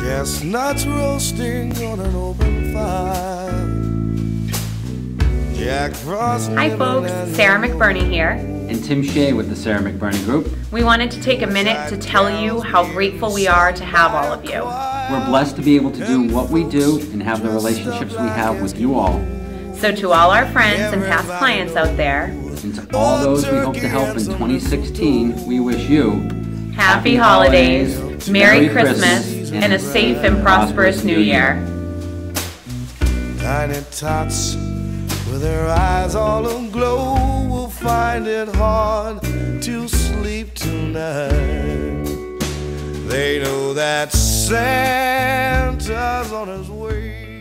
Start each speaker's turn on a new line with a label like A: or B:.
A: Chestnuts roasting on an open fire. Jack Frost.
B: Hi folks, Sarah MacBurnie here.
C: And Tim Shea with the Sarah MacBurnie Group.
B: We wanted to take a minute to tell you how grateful we are to have all of you.
C: We're blessed to be able to do what we do and have the relationships we have with you all.
B: So to all our friends and past clients out there,
C: and to all those we hope to help in 2016, we wish you
B: happy holidays, Merry Christmas, and a safe and prosperous New Year.
A: Tiny tots with their eyes all aglow will find it hard to sleep tonight. They know that Santa's on his way.